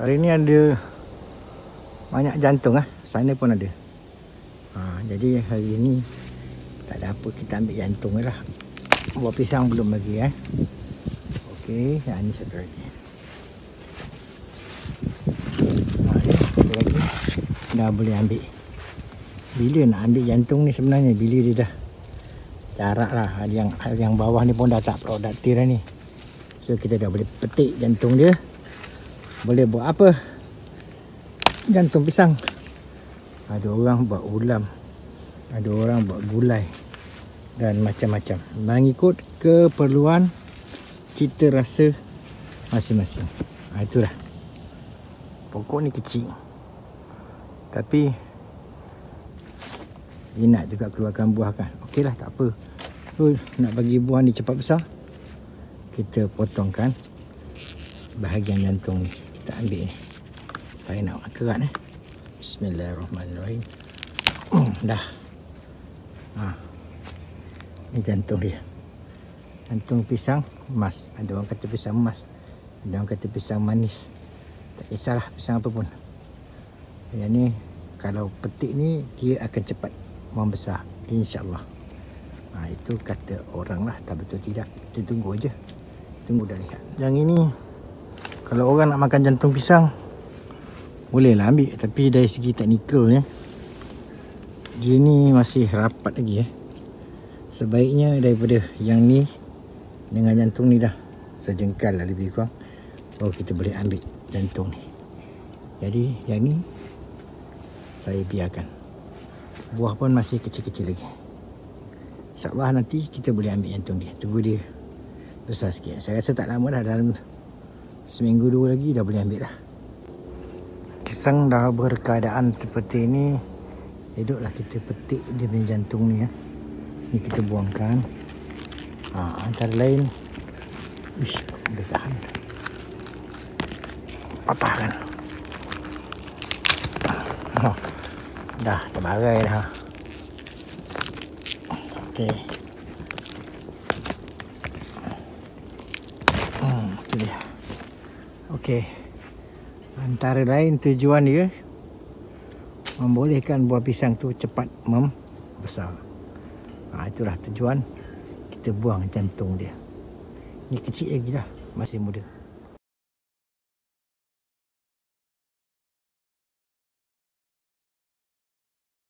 Hari ni ada banyak jantung ah. Sana pun ada. Ha, jadi hari ni tak ada apa kita ambil jantung lah. Buah pisang belum lagi eh. Okey, ha, ni satu lagi. Ha, satu lagi. Dah boleh ambil. Bila nak ambil jantung ni sebenarnya? Bila dia dah jarak lah. Yang, yang bawah ni pun dah tak produktif dah ni. So kita dah boleh petik jantung dia. Boleh buat apa? Jantung pisang. Ada orang buat ulam. Ada orang buat gulai. Dan macam-macam. Mengikut keperluan kita rasa masing-masing. Ha, itulah. Pokok ni kecil. Tapi dia nak juga keluarkan buah kan. Okeylah tak apa. So, nak bagi buah ni cepat besar. Kita potongkan bahagian jantung ni. Kita ambil. Saya nak kerat eh. Bismillahirrahmanirrahim. Dah. Ha. Ni jantung dia. Jantung pisang emas. Ada orang kata pisang emas. Ada orang kata pisang manis. Tak kisahlah pisang apa pun. Yang ni kalau petik ni dia akan cepat membesar insya-Allah. Ha, itu kata orang lah tak betul tidak. Kita tunggu aja. Tunggu dah lihat. Yang ini kalau orang nak makan jantung pisang bolehlah ambil tapi dari segi teknikal ya. Dia ni masih rapat lagi ya. Sebaiknya daripada yang ni dengan jantung ni dah sejengkal lah lebih kurang baru kita boleh ambil jantung ni. Jadi yang ni saya biarkan. Buah pun masih kecil-kecil lagi. InsyaAllah nanti kita boleh ambil jantung dia. Tunggu dia besar sikit. Saya rasa tak lama dah dalam seminggu dua lagi dah boleh ambil dah. Pisang dah berkeadaan seperti ini hiduplah kita petik dia punya jantung ni ya. Ni kita buangkan. Ha, antara lain ish dia tahan. Patahkan oh, dah terbagai dah. Ok hmm, itu dia ok Antara lain tujuan dia membolehkan buah pisang tu cepat membesar. Ha, itulah tujuan kita buang jantung dia. Ini kecil lagi lah, masih muda.